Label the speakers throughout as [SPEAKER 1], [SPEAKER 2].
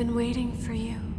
[SPEAKER 1] been waiting for you.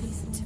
[SPEAKER 1] Reason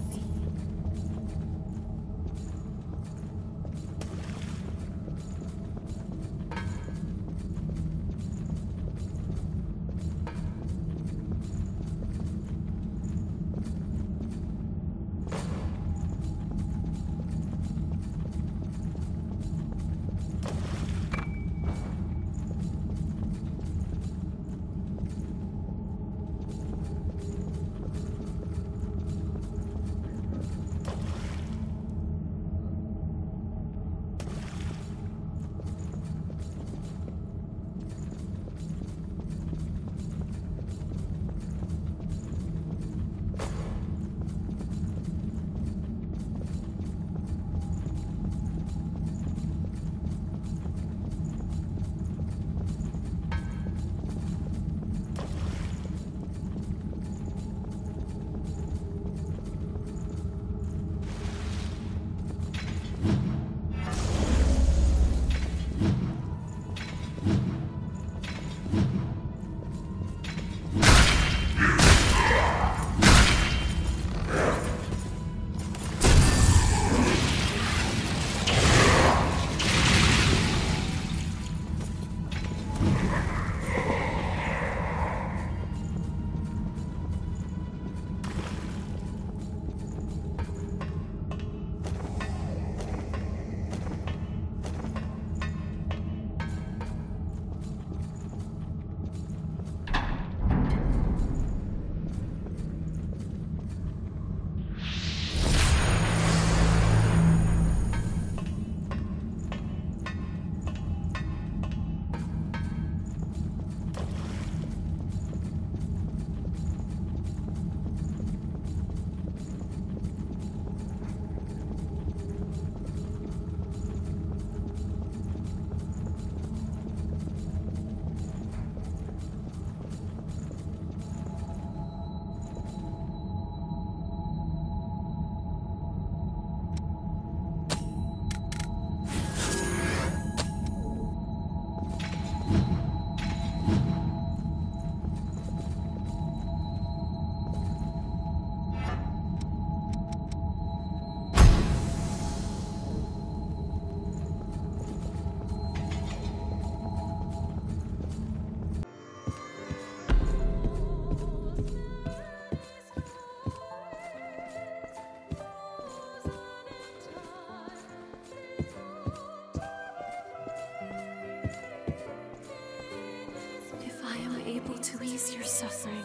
[SPEAKER 1] ease your suffering,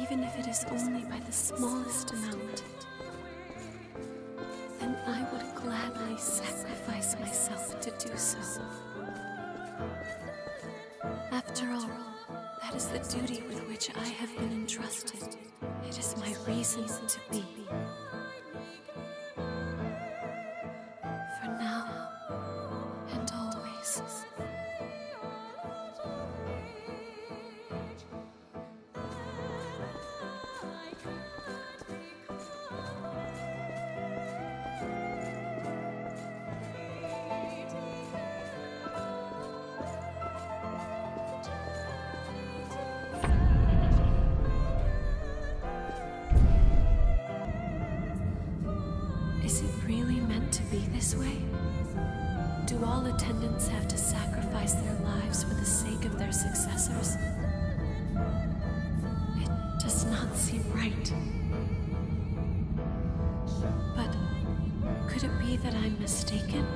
[SPEAKER 1] even if it is only by the smallest amount, then I would gladly sacrifice myself to do so. After all, that is the duty with which I have been entrusted. It is my reason to be. This way? Do all attendants have to sacrifice their lives for the sake of their successors? It does not seem right. But could it be that I'm mistaken?